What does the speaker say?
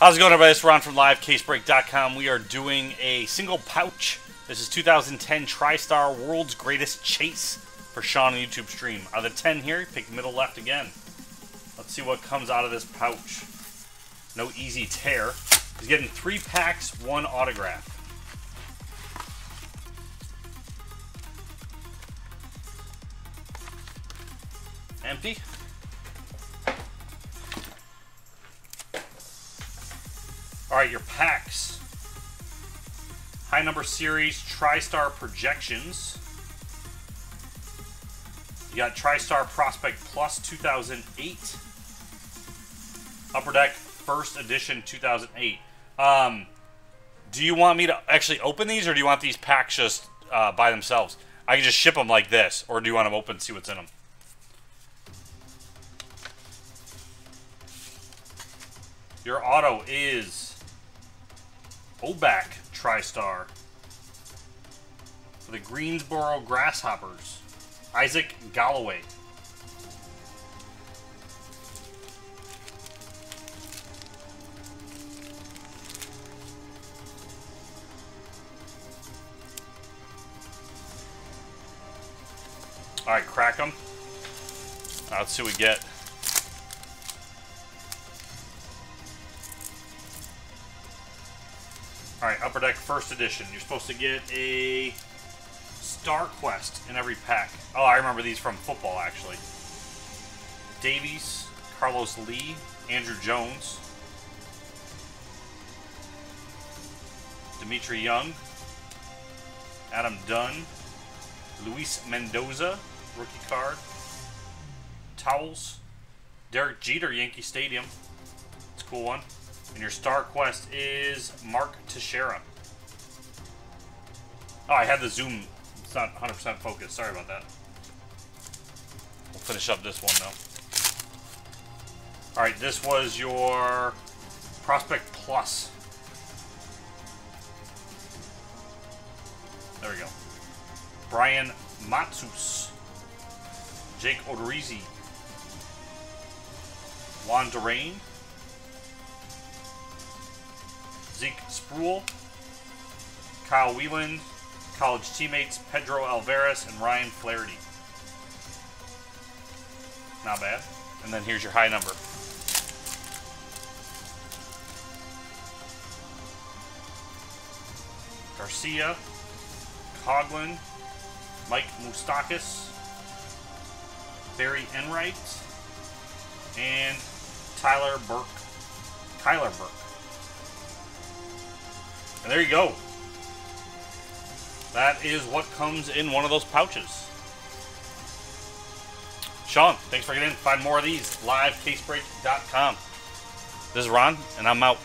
How's it going, everybody? It's Ron from LiveCaseBreak.com. We are doing a single pouch. This is 2010 TriStar World's Greatest Chase for Sean on YouTube stream. Out of the 10 here, pick middle left again. Let's see what comes out of this pouch. No easy tear. He's getting three packs, one autograph. Empty. All right, your packs. High number series TriStar projections. You got TriStar Prospect Plus 2008. Upper Deck First Edition 2008. Um, do you want me to actually open these, or do you want these packs just uh, by themselves? I can just ship them like this, or do you want them open and see what's in them? Your auto is Obak TriStar for the Greensboro Grasshoppers. Isaac Galloway. All right, crack them. let's see what we get. Alright, Upper Deck First Edition. You're supposed to get a Star Quest in every pack. Oh, I remember these from football, actually. Davies, Carlos Lee, Andruw Jones, Dmitri Young, Adam Dunn, Luis Mendoza, rookie card, Towels, Derek Jeter, Yankee Stadium. It's a cool one. And your star quest is Mark Teixeira. Oh, I had the zoom. It's not 100% focused. Sorry about that. We'll finish up this one, though. Alright, this was your Prospect Plus. There we go. Brian Matusz. Jake Odorizzi. Juan Duran. Zeke Spruill, Kyle Whelan, college teammates Pedro Alvarez and Ryan Flaherty. Not bad. And then here's your high number. Garcia, Coghlan, Mike Moustakas, Barry Enright, and Tyler Burke. Tyler Burke. And there you go. That is what comes in one of those pouches. Sean, thanks for getting in. Find more of these. LiveCaseBreak.com. This is Ron, and I'm out.